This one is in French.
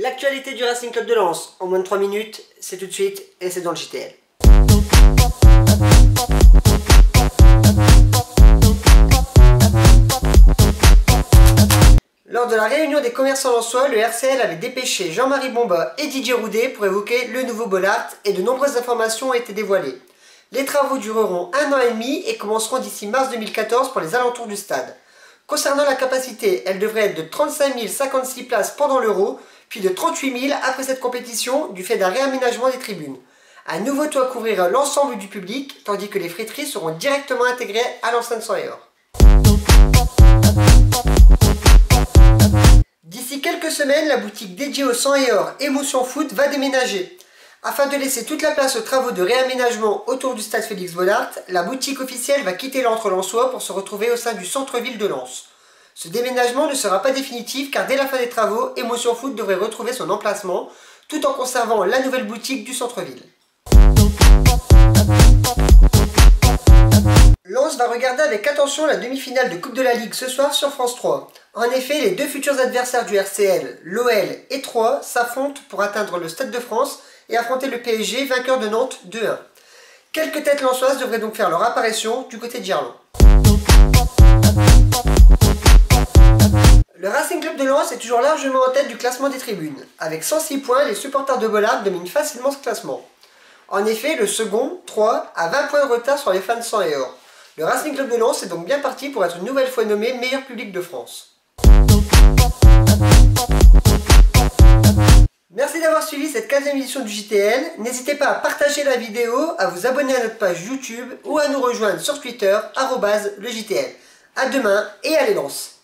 L'actualité du Racing Club de Lens en moins de 3 minutes, c'est tout de suite et c'est dans le JTL. Lors de la réunion des commerçants lensois, le RCL avait dépêché Jean-Marie Bomba et Didier Roudet pour évoquer le nouveau Bollard et de nombreuses informations ont été dévoilées. Les travaux dureront un an et demi et commenceront d'ici mars 2014 pour les alentours du stade. Concernant la capacité, elle devrait être de 35 056 places pendant l'Euro, puis de 38 000 après cette compétition du fait d'un réaménagement des tribunes. Un nouveau toit couvrira l'ensemble du public, tandis que les friteries seront directement intégrées à l'enceinte sans. D'ici quelques semaines, la boutique dédiée au sang et or Émotion Foot va déménager. Afin de laisser toute la place aux travaux de réaménagement autour du stade Félix Bollard, la boutique officielle va quitter l'entre-Lensois pour se retrouver au sein du centre-ville de Lens. Ce déménagement ne sera pas définitif car dès la fin des travaux, Émotion Foot devrait retrouver son emplacement tout en conservant la nouvelle boutique du centre-ville. Lens va regarder avec attention la demi-finale de Coupe de la Ligue ce soir sur France 3. En effet, les deux futurs adversaires du RCL, l'OL et Troyes, s'affrontent pour atteindre le Stade de France et affronter le PSG, vainqueur de Nantes 2-1. Quelques têtes lançoises devraient donc faire leur apparition du côté de de Lens est toujours largement en tête du classement des tribunes. Avec 106 points, les supporters de Bollard dominent facilement ce classement. En effet, le second, 3, a 20 points de retard sur les fans de sang et or. Le Racing Club de Lens est donc bien parti pour être une nouvelle fois nommé meilleur public de France. Merci d'avoir suivi cette 15e édition du JTL. N'hésitez pas à partager la vidéo, à vous abonner à notre page YouTube ou à nous rejoindre sur Twitter, le JTL. A demain et allez lance